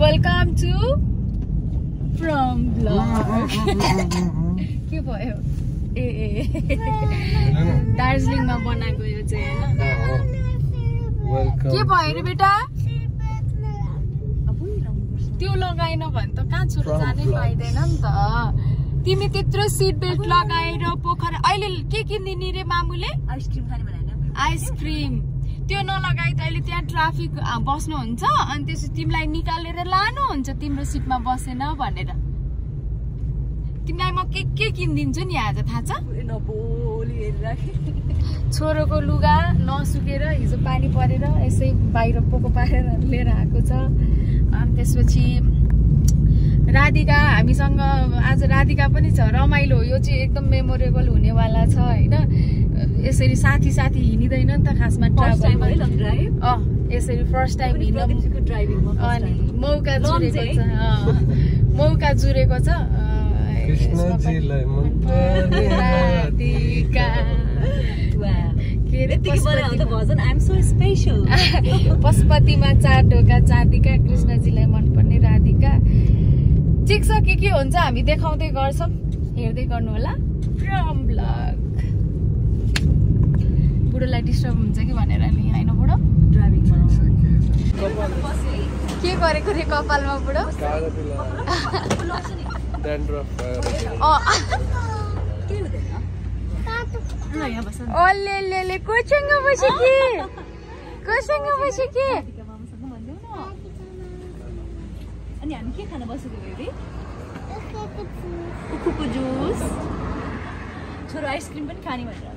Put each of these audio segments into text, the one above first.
Welcome to from के भयो ए ए दार्जिलिङमा बनाएको यो चाहिँ होइन। के भयो अरे बेटा? त्यो लगाएन भने त कहाँ छोरो जानै पाइँदैन नि त। तिमी त्यत्रो सिट बेल्ट लगाएर पोखरा अहिले के किनिदिने रे मामुले? आइसक्रिम आइसक्रिम त्यो नलगाइ त अहिले त्यहाँ ट्राफिक बस्नुहुन्छ। अनि त्यसपछि तिमीलाई निकालेर लानुहुन्छ तिम्रो सिटमा बसेन भनेर। तिमीलाई म के के किनिदिन्छु नि आज थाहा छ? छोरोको लुगा नसुकेर हिजो पानी परेर यसै बाहिर पोको पारेर लिएर आएको छ। अनि त्यसपछि राधिका हामीसँग आज राधिका पनि छ। रमाइलो यो चाहिँ एकदम मेमोरेबल हुनेवाला छ होइन? यसरी साथी साथी हिँडिँदैन नि त खासमा अँ यसरी फर्स्ट टाइम हिँड्न अनि मौका जुरेको छ अँ, मौका जुरेको छ पशुपतिमा चार ढोका चाँदीका कृष्णजीलाई मनपर्ने राधिका। ठिक छ के के हुन्छ हामी देखाउँदै गर्छौँ। हेर्दै गर्नु होला फ्रम ब्लग बुढोलाई डिस्टर्ब हुन्छ कि भनेर नि होइन बुढो? ड्राइभिङमा के गरेको रे कपालमा बुढो? बस ओले ले ले कोसँग बस्यो कि? कोसँग बस्यो कि राधिका मामासँग भनिदेऊ न अनि हामी के खान बसेको बेबी उखुको जुस छोरो आइसक्रिम पनि खाने भनेर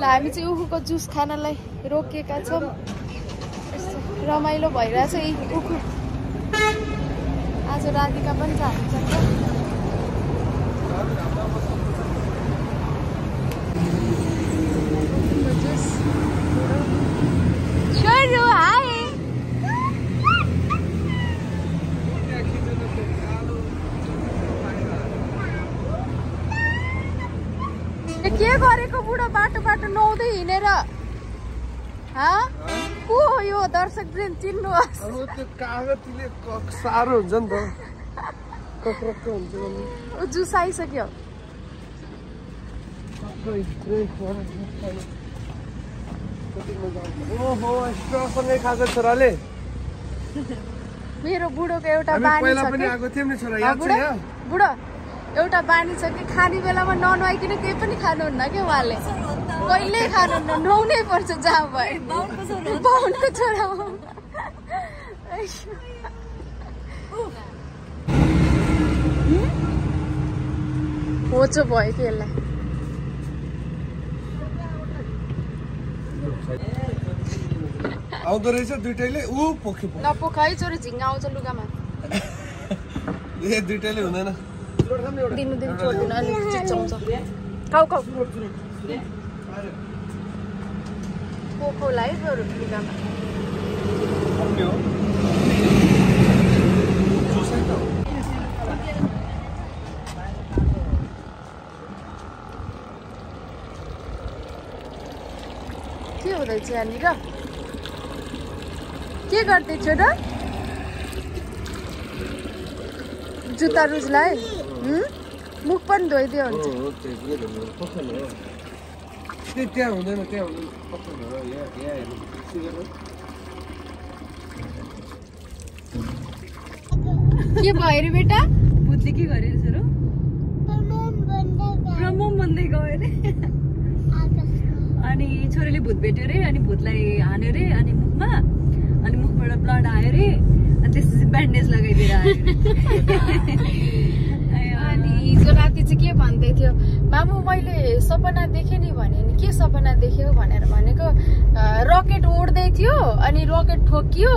ल हामी चाहिँ उखुको जुस खानलाई रोकेका छौँ रमाइलो भइरहेछ यी उखु आज राधिका पनि छ हामीसँग उखुको जुस छोरो हाय ए, के गरेको बुढो बाटो बाटो नुहाउँदै हिँडेर हँ? को हो यो दर्शक प्रेम चिन्नुहोस् साह्रो हुन्छ नि त। हुन्छ जुस आइसक्यो खाएको छोराले। मेरो बुढोको एउटा बुढो? एउटा बानी छ कि खाने बेलामा ननुहाइकन केही पनि खानुहुन्न क्या उहाँले? कहिल्यै खानुहुन्न? नुहाउनै पर्छ जहाँ भए। बाहुनको छोरो होचो भयो कि यसलाई? आउँदो रहेछ दुइटैले। ऊ पोखी नपोख है छोरो झिङ्गा आउँछ लुगामा। ए दुइटैले हुँदैन। दिनु दिनु अलिक चिच्याउँछ खाउ खाउ हो। के हुँदैछ यहाँनिर के गर्दैछ र जुत्ता रुजलाई? मुख पनि धोइदियो हुन्छ त्यही हुँदैन त्यहाँ। के भयो अरे बेटा भूतले के गर्यो अरे छोरो प्रमोम भन्दै गयो अरे अनि छोरीले भूत भेट्यो अरे अनि भूतलाई हान्यो अरे अनि मुखमा अनि मुखबाट ब्लड आयो अरे अनि त्यसपछि ब्यान्डेज लगाइदिएर आयो हिजो राति चाहिँ के भन्दै थियो मामु मैले सपना देखेँ नि भने नि के सपना देख्यो भनेर भनेको रकेट उड्दै थियो अनि रकेट ठोकियो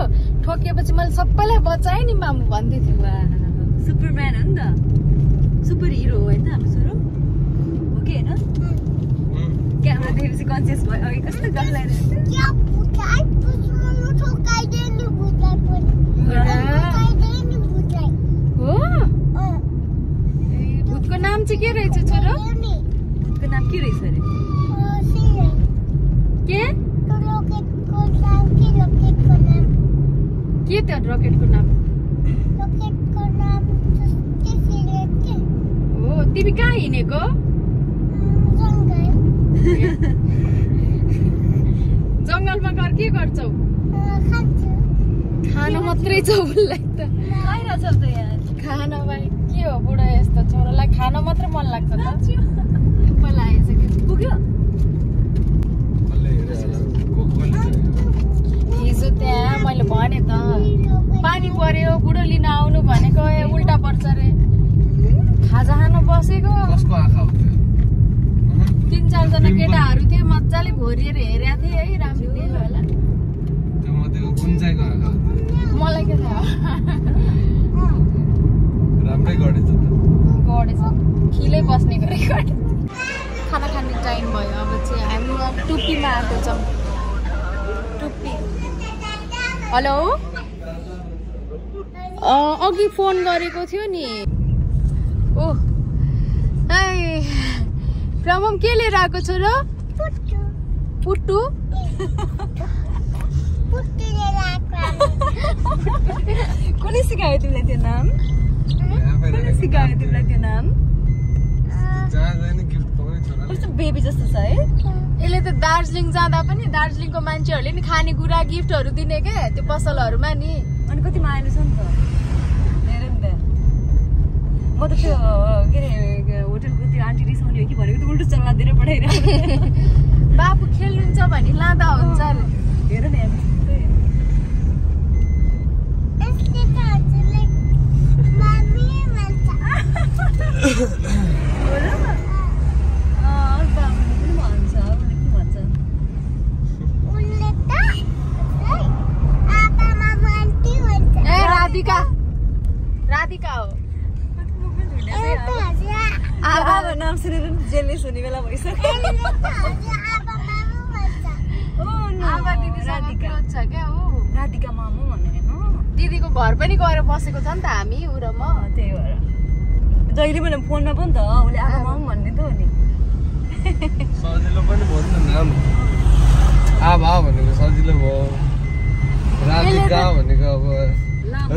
ठोकिएपछि मैले सबैलाई बचाएँ नि मामु भन्दै थियो वाह, सुपरम्यान हो नि त। सुपर हिरो हो होइन हाम्रो छोरो हो कि होइन? क्यामेरा देखेपछि कन्सियस भयो। अघि कस्तो गफ हो? नाम चाहिँ के रहेछ छोरो भूतको नाम के? रहेछ अरे के रोकेट को के त्यो रकेटको नाम? हो तिमी कहाँ हिँडेको जङ्गलमा गएर के गर्छौ खान्छु खान मात्रै छ उसलाई त त खान भाइ के हो बुढो यस्तो छोरालाई खान मात्र मन लाग्छ त पुग्यो? हिजो त्यहाँ मैले भने त पानी पर्यो बुढो लिन आउनु भनेको ए उल्टा पर्छ रे. खाजा खान बसेको तिन चारजना केटाहरू थिए मजाले घोरिएर हेरेको थिएँ है राम्रो थियो होला? मलाई के थाहा राम्रै गरेछ त गढेछ खिलै बस्ने गरेको खाना खाने टाइम भयो अब चाहिँ हामी टुप्पीमा आएको छौँ टुप्पी हेलो अँ, अघि फोन गरेको थियो नि. ओ है प्रमम के लिएर आएको छ र? पुट्टु। कसले सिकायो तिमीलाई त्यो नाम? सिकायो तिमीलाई त्यो नाम कस्तो बेबी जस्तो छ है यसले त दार्जिलिङ जाँदा पनि दार्जिलिङको मान्छेहरूले नि खानेकुरा गिफ्टहरू दिने के? त्यो पसलहरूमा नि। अनि कति मायालु छ नि त? हेर नि त। म त त्यो के अरे होटलको त्यो आन्टी रिसाउने हो कि भनेको त उल्टो चल्ला दिएर पठाइरहेको बाबु खेल्नुहुन्छ भने लाँदा हुन्छ हेर न यहाँ कस्तो यसले त हजुरलाई मम्मी भन्छ हो र? अँ, बाबुले पनि भन्छ उसले के भन्छ उसले त है, आप्पा मामा आन्टी भन्छ ए राधिका। राधिका हो। आमा नाम सुनेर हुने बेला भइसक्यो। राधिका। मामु दिदीको घर पनि गएर बसेको छ नि त हामी ऊ र म। त्यही भएर। जहिले पनि फोनमा पनि त उसले आमा मामु भन्ने त हो नि सजिलो पनि भयो नि त नाम आभा भनेको सजिलो भयो राधिका भनेको अब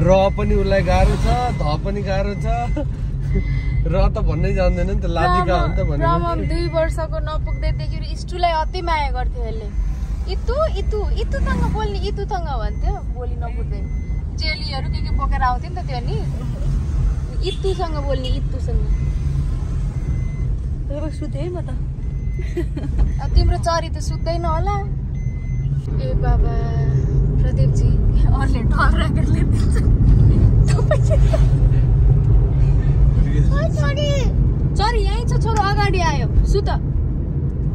र पनि उसलाई गाह्रो छ ध पनि गाह्रो छ र त भन्नै जान्दैन नि त लाधिका हो नि त प्रमम भनेको दुई वर्षको नपुग्दैदेखि इस्टुलाई अति माया गर्थ्यो यसले इतु इतु इतुसँग बोल्ने इतुसँग भन्थ्यो बोली नपुग्दै जेलीहरू के के बोकेर आउँथ्यो नि त त्यो नि इतुसँग बोल्ने इतुसँग अब सुतेँ है म त तिम्रो चरी त सुत्दैन होला. ए बाबा प्रदीपजी अरूले डर राखेर ल्याइदिन्छ ओ छोरी चरी यहीँ छ छोरो अगाडि आयो सुत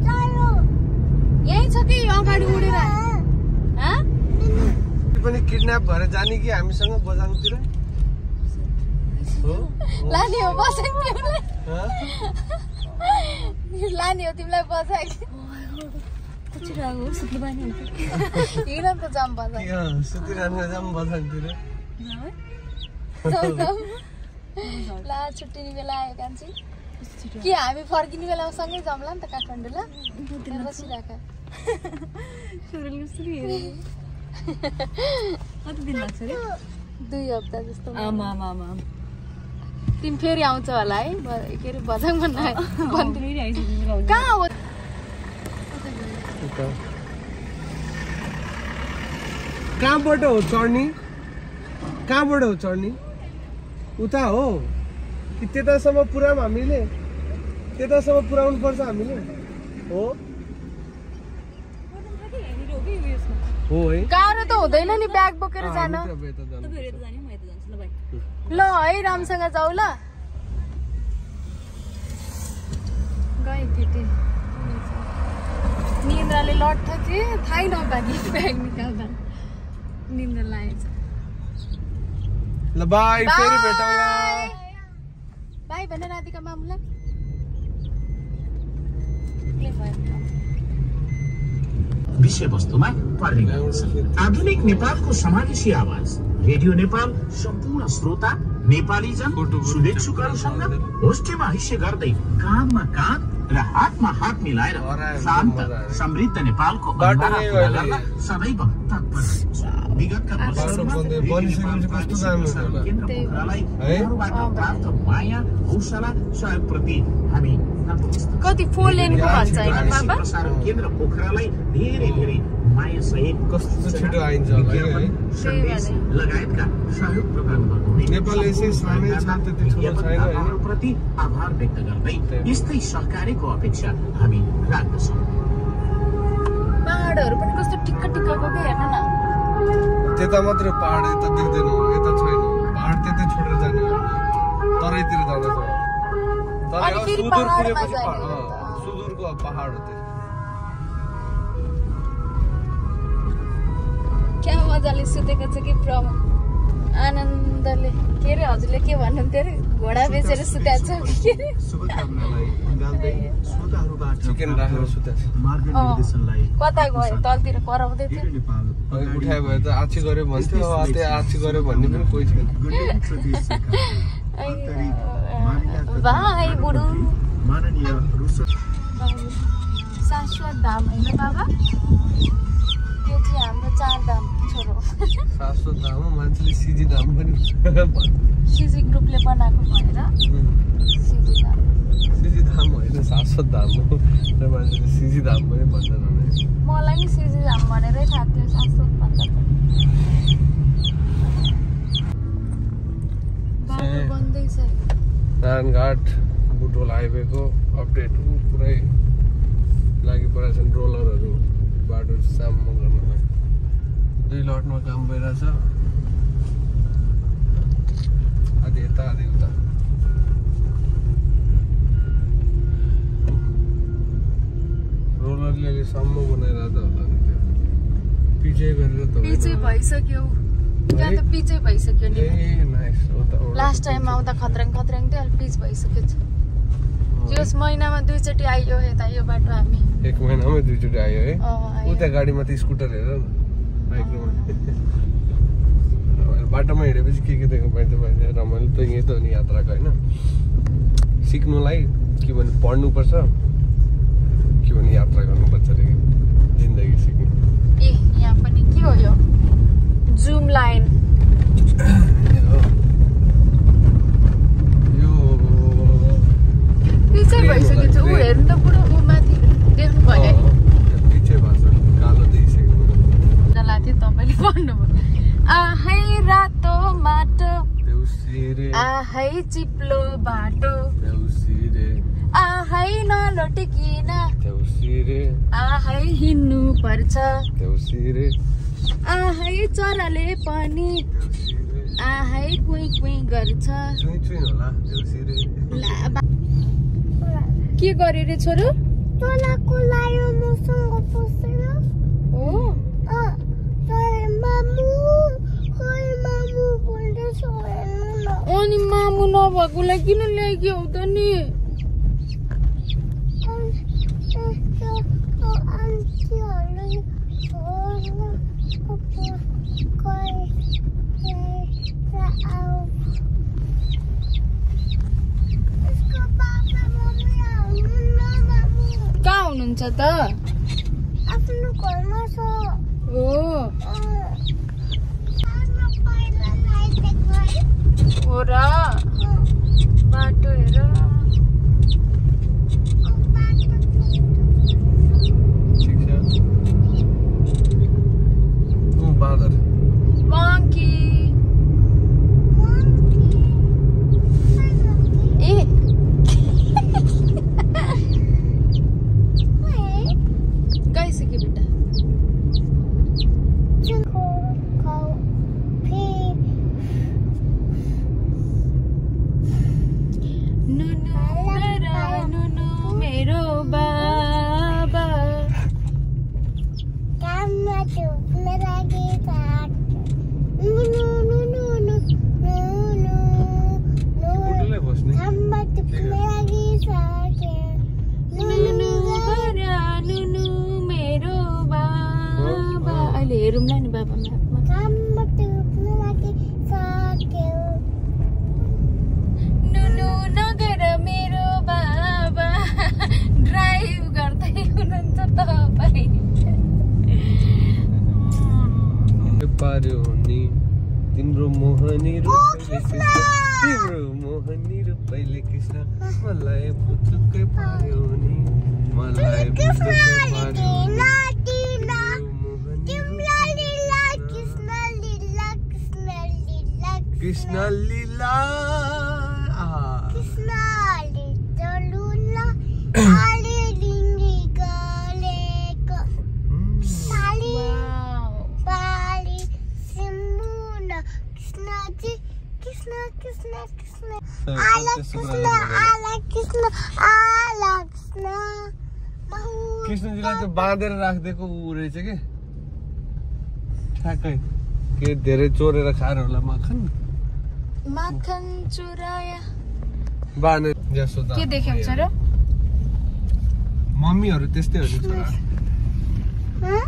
चलो. यहीँ छ कि अगाडि उडेर हाँ? पनि किडन्याप भएर जाने कि हामीसँग बजाङतिर हो लाने हो बसेन तिमीलाई? लाने हो तिमीलाई बसाइ त जाम बसाइ। के हो, सुतिरहनु जाऊँ बजाङतिर ला छुट्टिने बेला आयो कान्छी। कि हामी फर्किने बेलामा सँगै जाउँला नि त काठमाडौँ ल बसिरहेको। कति दिन लाग्छ दुई हप्ता जस्तो। आमा आमा आमा। तिमी फेरि आउँछ होला है। के अरे भन्न आइसक्यो कहाँ हो। कहाँबाट हो चढ्ने? कहाँबाट हो चढ्ने? उता हो। कि त्यतासम्म पुऱ्याउँ हामीले? त्यतासम्म पुऱ्याउनु पर्छ हामीले? हो। हो है। गाह्रो त हुँदैन नि ब्याग बोकेर जान? ल है रामसँग जाऊ ल। गएँ केटी निन्द्राले लट्ठ थिएँ थाहै नपाने ब्याग निकाल्दा। निन्द्रा लागेछ ल बाई फेरि भेटौँला। बाई भन राधिका मामुलाई। विषयवस्तुमा पर्ने आधुनिक नेपालको समावेशी आवाज। रेडियो नेपाल सम्पूर्ण श्रोता नेपाली जन शुभेच्छुकहरूसँग होस्टेमा हैस्य गर्दै काँधमा काँध र हातमा हात मिलाएर शान्त। समृद्ध नेपालको गर्न सदैव तत्पर। विगतका वर्षहरूमा। केन्द्र। पोखरालाई प्राप्त माया हौसला सहयोगप्रति हामी कति फोर लेनको भन्छ होइन प्रादेशिक बाबा प्रसारण केन्द्र पोखरालाई धेरै धेरै माया सहित कस्तो छिटो आइन्छ होला है, है? सन्देश लगायतका सहयोग प्रदान गर्नुहुने नेपाल यसै सानै छ, त्यति ठुलो छैन, होइन? विज्ञापनदाताहरूप्रति आभार व्यक्त गर्दै यस्तै सहकार्यको अपेक्षा हामी राख्दछौँ पाहाडहरू पनि कस्तो टिक्क टिक्कको के हेर्नु न त्यता मात्रै पहाड यता देख्दैन यता छैन पहाड त्यतै छोडेर जाने। तराईतिर जाँदैछ तर अनि फेरि पहाडमा जाने। सुदूरको अब पहाड हो त्यो। क्या मजाले सुतेको छ कि प्रम? आनन्दले। के अरे हजुरले के भन्नुहुन्थ्यो अरे घोडा बेचेर सुताएको छ कता गयो? तलतिर कराउँदै थियो। उठायो भने त आछी गऱ्यो भन्थ्यो अब त्यहाँ आछी गऱ्यो भन्ने पनि कोही छैन। भाइ बुढो माननीय रुसो शाश्वत धाम होइन बाबा त्यो चाहिँ हाम्रो चार धाम छोरो शाश्वत धाम हो, मान्छेले सिजी धाम पनि सिजी ग्रुपले बनाएको भनेर? सिजी धाम सिजी धाम होइन शाश्वत धाम हो. र मान्छेले सिजी धाम पनि भन्छन् भने। मलाई नि सिजी धाम भनेरै थाहा थियो शाश्वत भन्दा पनि। बाटो ए। बन्दैछ नारायणघाट बुटोल हाइवेको अपडेट पुरै लागि परेका छन् रोलरहरू बाटो साममा गर्नलाई दुई लटमा काम भइरहेछ आधी यता आधी उता रोलरले अहिले सम्म बनाइरहेको होला नि त्यो पिचै गरेर त पिचै भइसक्यो त्यहाँ त पिचै भइसक्यो नि ए नाइस। लास्ट टाइम आउँदा खत्रङ खत्रङ थियो अहिले पिच भइसक्यो छ। यस महिनामा दुईचोटि आइयो यता यो बाटो हामी। एक महिनामै दुईचोटि आयो है। उता गाडीमा त स्कुटर हेर। बाटोमा हिँडेपछि के के देख्नु पाइन्छ पाइन्छ रमाइलो त यहीँ त हो नि यात्राको होइन। सिक्नुलाई के भने पढ्नुपर्छ। के भने यात्रा गर्नुपर्छ अरे। जिन्दगी सिक्नु। ए यहाँ पनि के हो यो? जुम लाइन पिचै भइसक्यो छ ऊ हेर्नु त पुरो ऊ माथि देख्नु भयो तपाईँले भन्नुभयो। आहै रातो माटो देउसिरे। आहै चिप्लो बाटो देउसिरे। आहै नलटकिन देउसिरे। आहै हिँड्नु पर्छ आहै चराले पनि आहै कुइ कुइ गर्छ। के गरे रे छोरो तँलाई लायो मसँग पसेर हो अनि मामु नभएकोलाई किन ल्याइक्यौ त नि हुनुहुन्छ त। आफ्नो घरमा छ। हो र। बाटो हेर। त्यो बाँधेर राखिदिएको ऊ रहेछ कि ठ्याक्कै के धेरै चोरेर खाएर होला मखन माखन चुराया बाँधेर जसो के देख्यौ र मम्मीहरू त्यस्तै हो नि छोरा हँ?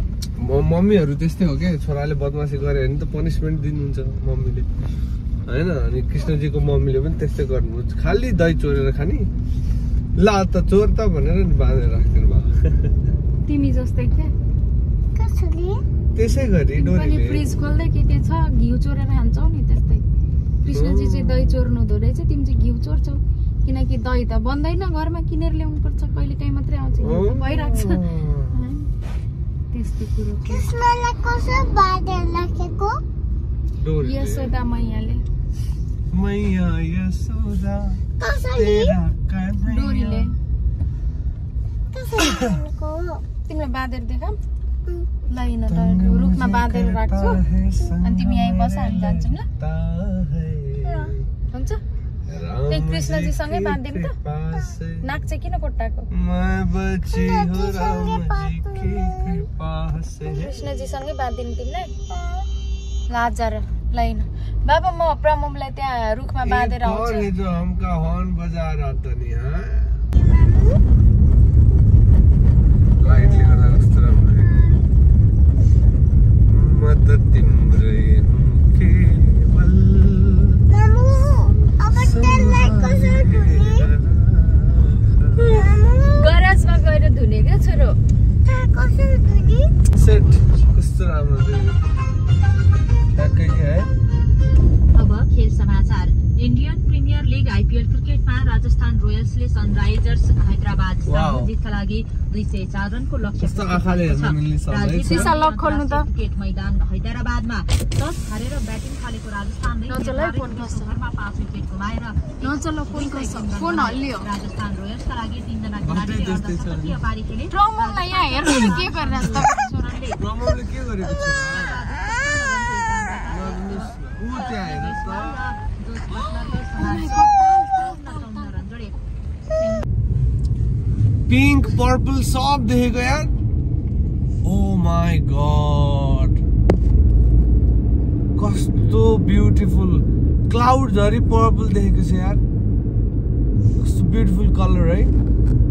म- मम्मीहरू त्यस्तै हो क्या छोराले बदमासी गर्यो भने त पनिसमेन्ट दिनुहुन्छ मम्मीले होइन अनि कृष्णजीको मम्मीले पनि त्यस्तै गर्नुहुन्छ खालि दही चोरेर खाने ल त चोर त भनेर नि बाँधेर राखिदिनु तिमी जस्तै क्या कसरी त्यसै गरी फ्रिज खोल्दै के के छ? घिउ चोरेर खान्छौ नि त्यस्तै। कृष्णजी चाहिँ दही चोर्नु हुँदो रहेछ तिमी चाहिँ घिउ चोर्छौ। किनकि दही त बन्दैन घरमा किनेर ल्याउनु पर्छ कहिले काहीँ मात्रै आउँछ। भइरहेको छ। त्यस्तो कुरो डोरीले। मैयाले। तिमीलाई बाँधेर देखा उम्, ल हिँड त रुखमा बाँधेर राख्छु। अनि तिमी यहीँ बस हामी जान्छौँ ल। हुन्छ? त्यही कृष्णजीसँगै बाँधिदिउँ त? नाक चाहिँ किन कोट्टाएको? मैं बची हूँ राम जी की कृपा से कृष्णजीसँगै बाँधिदिनु तिमीलाई। ल हजार ल हिँड बाबा म प्रमोमलाई त्यहाँ रुखमा बाँधेर आउँछु है जो हमका हॉर्न बजा रहा था नि हाँ? लाइटले गर्दा कस्तो राम्रो देख्यो। म त तिम्रै गराजमा गएर धुने रोयल्सले सनराइजर्स हैदराबाद। जितका लागि दुई सय चार रनको लक्ष्य। क्रिकेट मैदान हैदराबादमा। टस हारेर ब्याटिङ थालेको राजस्थानले पाँच विकेट गुमाएर नचल फोन कस्तो? फोन हल्लियो। राजस्थान रोयल्सका लागि तीनजना खेलाडीले पारी खेले। के गरेको पिङ्क पर्पल सब देखेको यार ओ माई गड कस्तो ब्युटिफुल क्लाउड झरी पर्पल देखेको छ यार कस्तो ब्युटिफुल कलर है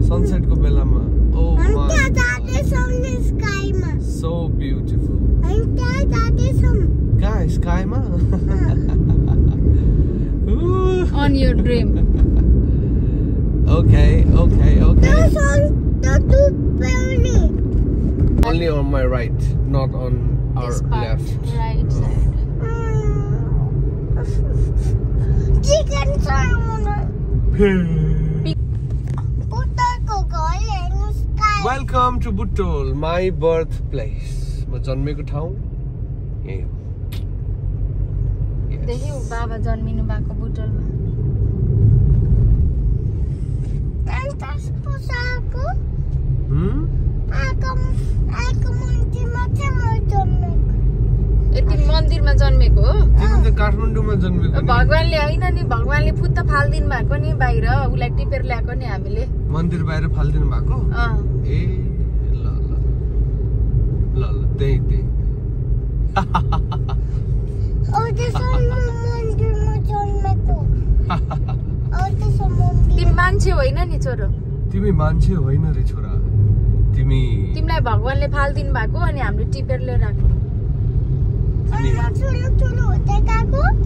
सनसेटको बेलामा ओ सो ब्युटिफुल कहाँ स्काईमा on your Dream okay okay okay There's the two belly. Only on my right, not on our This part, left. right side. Chicken salmon. पुत्तरको घर हेर्नु sky Welcome to Butol, my birthplace. म जन्मेको ठाउँ यही हो Yes. देख्यौ बाबा जन्मिनु भएको बुटलमा त्यहाँदेखि पुसाको Hmm? आएको आएको मन्दिरमा चाहिँ म जन्मेको यति मन्दिरमा जन्मेको हो? तिमी त काठमाडौँमा जन्मेको भगवान्ले होइन नि भगवान्ले फुत्त फालिदिनु भएको नि बाहिर उसलाई टिपेर ल्याएको नि हामीले। मन्दिर बाहिर फालिदिनु भएको? अँ। ए ल ल। ल ल त्यही त्यही औदेसम्म मन्दिरमा जन्मेको औदेसम्म मन्दिर तिमी मान्छे होइन नि छोरो। तिमी मान्छे होइन रे छोरा। तिमी तिमीलाई भगवान्ले फालिदिनु भएको अनि हामीले टिपेर लिएर आएको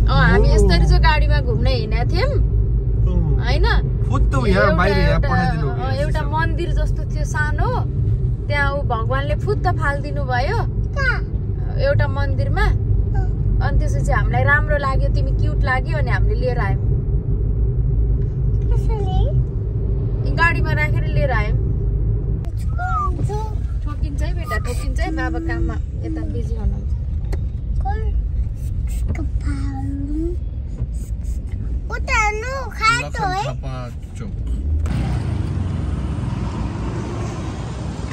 अँ हामी यसरी चाहिँ गाडीमा घुम्न हिँडेको थियौँ। होइन? फुत्तो यहाँ बाहिर यहाँ एउटा- मन्दिर जस्तो थियो सानो। त्यहाँ ऊ भगवान्ले फुत्त फालिदिनु भयो। एउटा मन्दिरमा। अनि त्यसपछि हामीलाई राम्रो लाग्यो तिमी क्युट लाग्यो अनि हामीले लिएर आयौँ। कसरी गाडीमा राखेर लिएर आयौँ। ठोकिन्छ है बेटा ठोकिन्छ है बाबा काममा यता बिजी हुनुहुन्छ।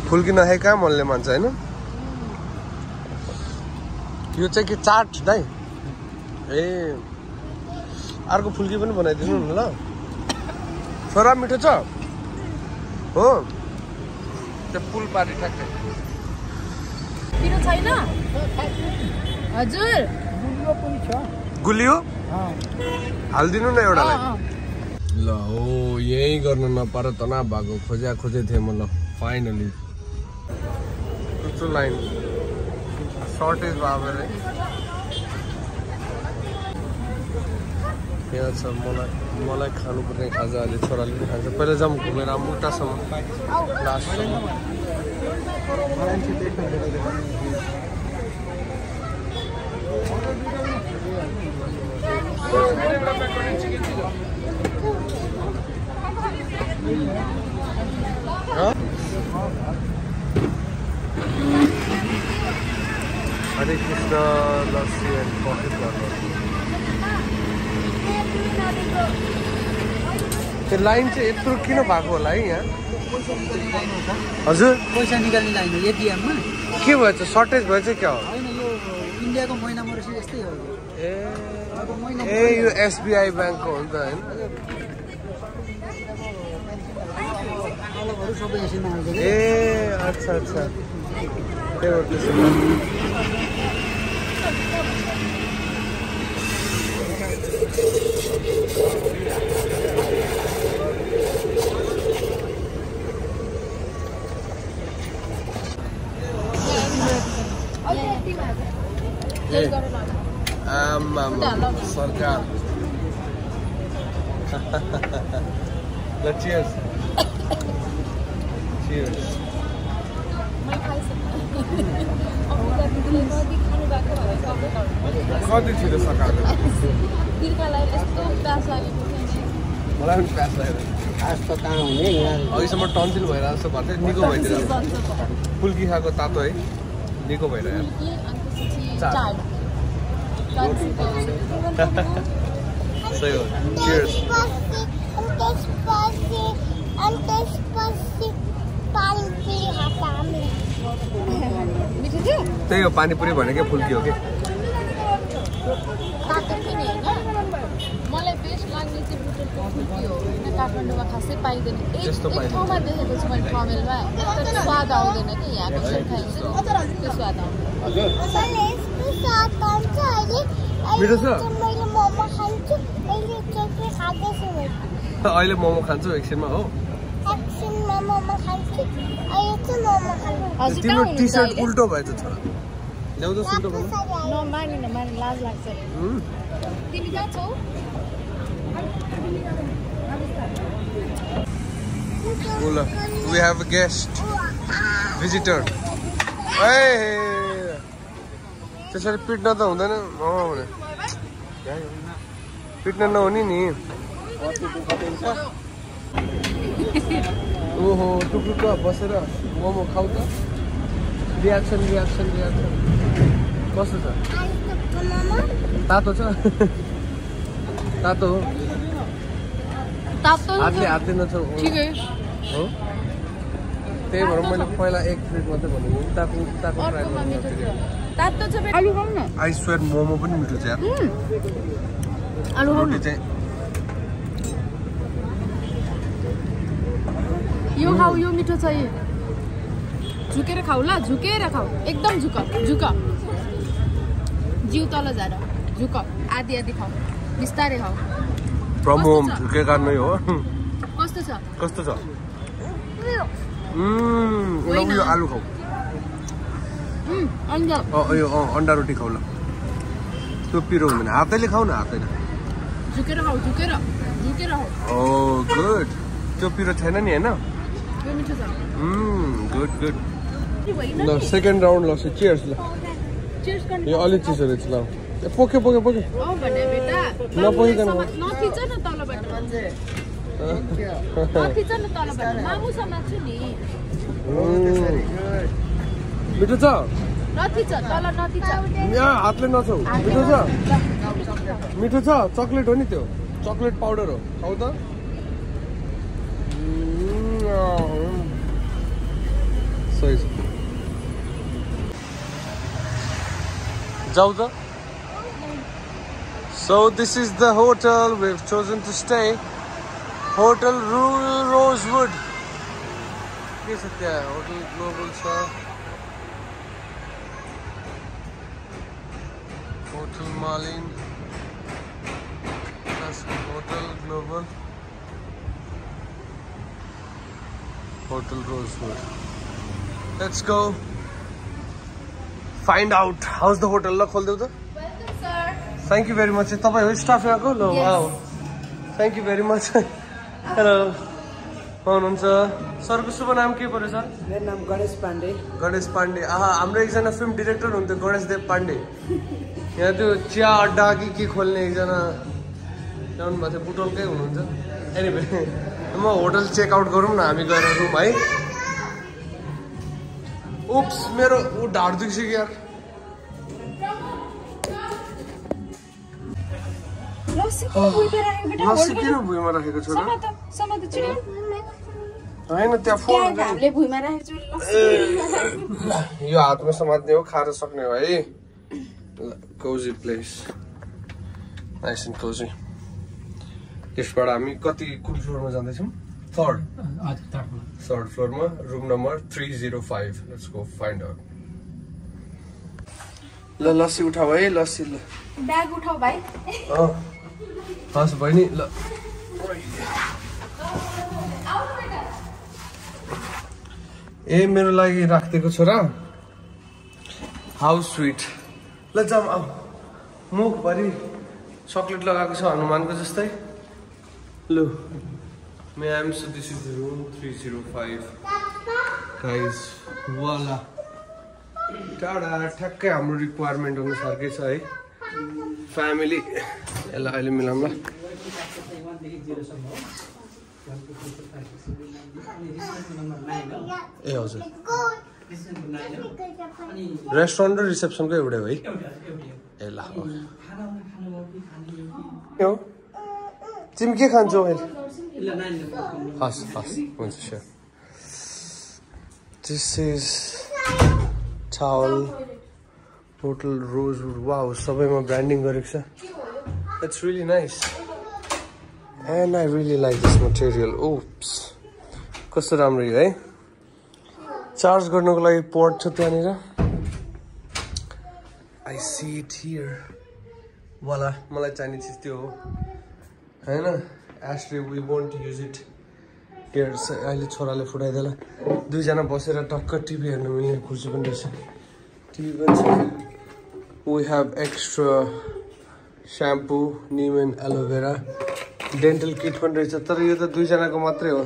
फुल्की नखाइ कहाँ मनले मान्छ होइन? यो चाहिँ के चाट दाइ? ए अर्को फुल्की पनि बनाइदिनु न ल। छोरा मिठो छ? हो। त्यो पुल पारी ठ्याक्कै। पिरो छैन? हजुर। गुलियो हालिदिनु न एउटालाई। ल हो यही गर्नु नपार तनाव भएको खोज्या खोजे थिएँ म ल फाइनली कस्तो लाइन। सर्टेज भयो मेरो यहाँ छ, मलाई मलाई खानुपर्ने खाजा अहिले छोराले पनि खान्छ। पहिला जाउँ घुमेर आउँ लास्टसम्म हरे कृष्ण, लस्सी एन्ड कफी त्यो लाइन चाहिँ यत्रो किन भएको होला है यहाँ? हजुर। पैसा निकाल्ने लाइन हो एटिएममा। के भएछ सर्टेज भएछ क्या हो? इन्डियाको महिना यस्तै हो। ए। ए यो एसबिआई ब्याङ्कको हो नि त होइन। ए अच्छा अच्छा। त्यही भएर आमामा सरकार ल चियर्स चियर्स। कति छिटो सकाएको तिर्खालाई यस्तो प्यास लागेको थियो नि। मलाई पनि प्यास लाग्यो खास त कहाँ हुने यहाँ? अघिसम्म टन्सिल भएर जस्तो भएको थियो। निको भइदिएर सन्चो फुल्की खाएको तातो है। निको सही हो। चियर्स त्यही हो पानीपुरी भनेकै फुल्की हो कि तातो थियो नि होइन मलाई बेस्ट लाग्ने चाहिँ बुटलको फुल्की हो होइन काठमाडौँमा खासै पाइँदैन एक त्यस्तो एक पाइँदैन। ठाउँमा देखेको छु मैले कमेलमा तर स्वाद आउँदैन कि यहाँको जुन खाइन्छ त्यो स्वाद आउँदैन अहिले मोमो खान्छु अहिले चाहिँ खाँदैछु मैले अहिले मोमो खान्छु एकछिनमा हो एकछिनमा मोमो खान्छु अहिले चाहिँ मोमो खान्छु हजुर कहाँ तिम्रो टी सर्ट उल्टो छोरा लाज लाग्छ? तिमी कहाँ छौ Ula, we have a guest, visitor. ए त्यसरी पिट्न त हुँदैन। भने पिट्न नहुने नि। ओहो टुक्रुक बसेर मोमो खाऊ त। रियाक्सन रियाक्सन रियाक्सन कस्तो छ? तातो छ। तातो हो। तातो हातले हातले नछ ठिकै हो? त्यही भएर मैले पहिला एक प्लेट मात्रै भनेको उताको उताको ट्राई गर्नु तातो छ आलु खाऊ न। आई स्वेयर मोमो पनि मिठो छ यार। आलु खाऊ न। चाहिँ यो खाऊ यो मिठो छ यो। झुकेर खाऊ ल झुकेर खाऊ। एकदम झुक झुक। जिउ तल झार झुक। आधी आधी खाऊ। बिस्तारै खाऊ। फ्रम होम छ? झुकेका नै हो कस्तो छ कस्तो छ। उयो आलु खाऊ यो अँ अन्डा रोटी खाऊ ल त्यो पिरो हुँदैन हातैले खाऊ न हातैले झुकेर खाऊ झुकेर झुकेर खाऊ ओ गुड त्यो पिरो छैन नि होइन यो मिठो छ गुड गुड ल सेकेन्ड राउन्ड ल चियर्स ल यो अलिक चिसो रहेछ ल पोक्यो पोक्यो पोक्यो औ भने बेटा नपोइकन नथिच न तलबाट नथिच न तलबाट मामु समात्छु नि उम्. मिठो छ यहाँ हातले नछौ मिठो छ मिठो छ चक्लेट हो नि त्यो चक्लेट पाउडर हो खाउ त। सही छ जाऊ त So this is the hotel we've chosen to stay. Hotel Rural Rosewood. के छ त्यहाँ होटल ग्लोबल छ होटल मालिन hotel global hotel Rosewood let's go find out how's the hotel ल खोलिदेऊ त थ्याङ्क यू भेरी मच तपाईँ हो स्टाफ यहाँको ल wow thank you very much hello हुनुहुन्छ सरको शुभ नाम के पऱ्यो सर मेरो नाम गणेश पाण्डे गणेश पाण्डे आहा हाम्रो एकजना फिल्म डिरेक्टर हुन्थ्यो गणेश देव पाण्डे यहाँ त्यो चिया अड्डा कि के खोल्ने एकजना ल्याउनु भएको थियो बुटोलकै हुनुहुन्छ एनिवे म होटल चेकआउट गरौँ न हामी गएर रुम है उप्स मेरो ऊ ढाड दुखिसक्यो यार लस्सी किन भुइँमा राखेको छ होइन त्यहाँ फोन यो हातमा समात्ने हो खाएर सक्ने हो है। Cozy place nice and cozy त्यसबाट हामी कति कुन फ्लोरमा जाँदैछौँ? Third third फ्लोरमा room number three zero five let's go find out ल लस्सी उठाऊ है लस्सी ल। ब्याग उठाऊ भाइ। हस् बहिनी ल ए मेरो लागि राखिदिएको छोरा। हाउस स्विट ल जाऊँ आऊ। मुखभरि चक्लेट लगाएको छ हनुमानको जस्तै। लु मे I'm so this is room three zero five guys वाला टाढा ठ्याक्कै हाम्रो रिक्वायरमेन्ट अनुसारकै छ है। फ्यामिली यसलाई अहिले मिलाउँ ल ए हजुर रेस्टुरेन्ट र रिसेप्सनको एउटै हो है ए ल के हो तिमी के खान्छौ अहिले हस् हस् हुन्छ स्योर दिस इज चावल होटल रोज वाउ सबैमा ब्रान्डिङ गरेको छ it's really nice and I really like this material oops कस्तो राम्रो यो है चार्ज गर्नुको लागि पोर्ट छ त्यहाँनिर आई सी इट हियर वाला मलाई चाहिने चिज त्यो हो होइन ashtray we won't use it here अहिले छोराले फुटाइदिएला दुईजना बसेर टक्क टिभी हेर्नु मिल्ने कुर्सी पनि रहेछ टिभी पनि छ we have extra shampoo neem and aloe vera dental kit पनि रहेछ तर यो त दुईजनाको मात्रै हो।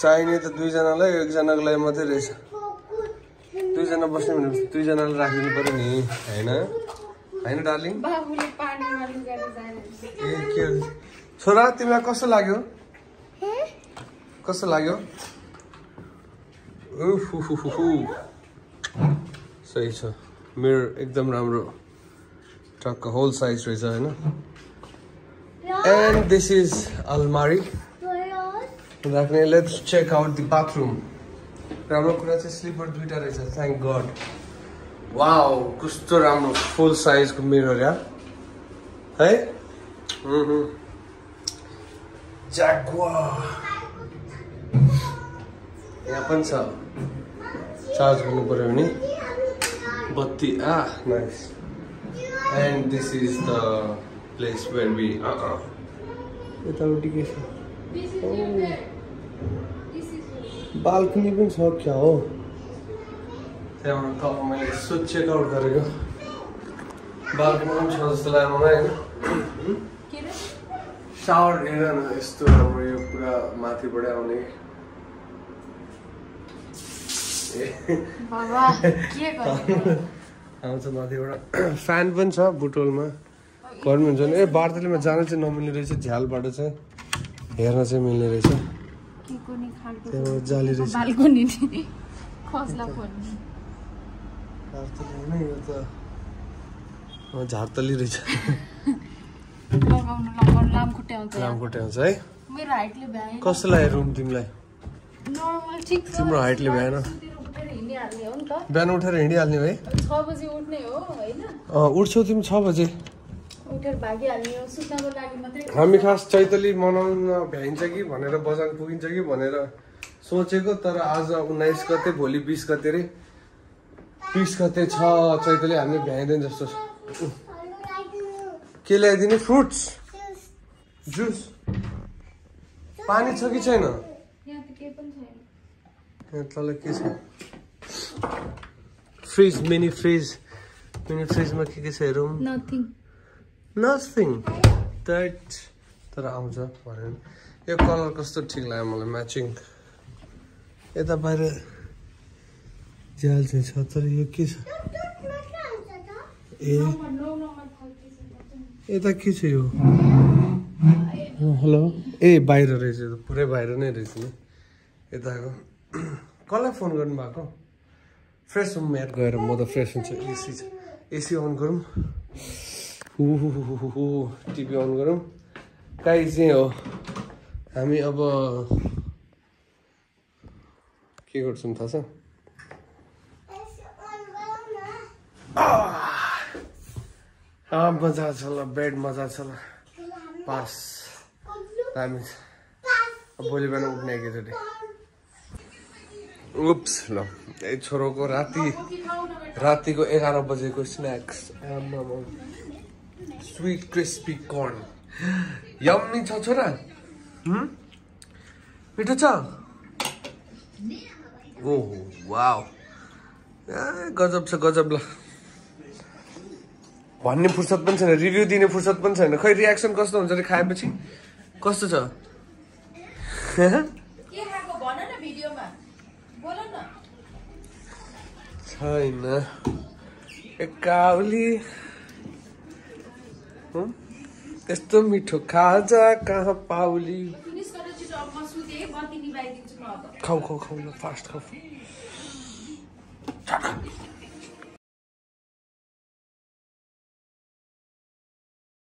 चाहिने त दुईजनालाई एकजनाको लागि मात्रै रहेछ। दुईजना बस्ने भनेपछि दुईजनालाई राखिदिनु पऱ्यो नि होइन? होइन डार्लिङ? बाबुले पानीमा लुगाएर जाने ए के? छोरा तिमीलाई कस्तो लाग्यो? कस्तो लाग्यो। सही छ। मेरो एकदम राम्रो। टक्क होल साइज रहेछ होइन? एन्ड दिस इज अलमारी। राख्ने let's check out the bathroom राम्रो कुरा चाहिँ स्लिपर दुइटा रहेछ थ्याङ्क गड वाउ कस्तो राम्रो फुल साइजको मिरर या? है? यहाँ पनि छ। चार्ज गर्नु पऱ्यो भने। पनि छ क्या हो त्यहाँबाट मैले यसो चेकआउट गरेको बाल्कनी पनि छ जस्तो लाग्यो मलाई होइन सावर हेर न यस्तो राम्रो यो पुरा माथिबाट आउने गर्नु? आउँछ माथिबाट फ्यान पनि छ बुटोलमा। गर्मी हुन्छ भने ए बार्दलीमा जान चाहिँ नमिल्ने रहेछ झ्यालबाट चाहिँ हेर्न चाहिँ मिल्ने रहेछ। जाली रहेछ। झारतली रहेछ। लामखुट्टे आउँछ है। कस्तो लाग्यो रुम तिमीलाई? तिम्रो हाइटले भएन बिहान उठेर हिँडिहाल्ने है छ बजी उठ्ने हो होइन? अँ, उठ्छौ तिमी छ बजे। हामी खास चैतली मनाउन भ्याइन्छ कि भनेर बजाङ पुगिन्छ कि भनेर सोचेको तर आज उन्नाइस गते भोलि बिस गते रे। बिस गते छ चैतली हामी भ्याइँदैन जस्तो छ। के ल्याइदिने? फ्रुट्स। जुस। पानी छ कि छैन। यहाँ तल के छ? फ्रिज मिनी फ्रिज मिनी फ्रिजमा के के छ हेरौँ? नथिङ द्याट तर आउँछ भनेर यो कलर कस्तो ठिक लाग्यो मलाई? म्याचिङ यता बाहिर झ्याल चाहिँ छ तर यो के छ? ए। यता के छ यो? हेलो। ए बाहिर रहेछ पुरै बाहिर नै रहेछ नि। यताको। कसलाई फोन गर्नु भएको? फ्रेस रुम याद गएर म त फ्रेस हुन्छ। एसी छ। एसी अन गरौँ। हु टिभी अन गरौँ। काहीँ चाहिँ हो। हामी अब के गर्छौँ थाहा छ? मजा छ ल बेड मजा छ ल। पास अब भोलि बिहान उठ्ने एकैचोटि उप्स ल ए छोरोको राति रातिको एघार बजेको snacks sweet crispy corn yummy छ छोरा? मिठो छ ओहो ए गजब छ गजब ल भन्ने फुर्सद पनि छैन रिभ्यू दिने फुर्सद पनि छैन। खै रियाक्सन कस्तो हुन्छ अरे खाएपछि? कस्तो छ के खाएको भन न भिडियोमा बोल न छैन एकाउली हुँ? यस्तो मिठो खाजा कहाँ पाउली खाऊ खाऊ खाऊ ल फास्ट खाऊ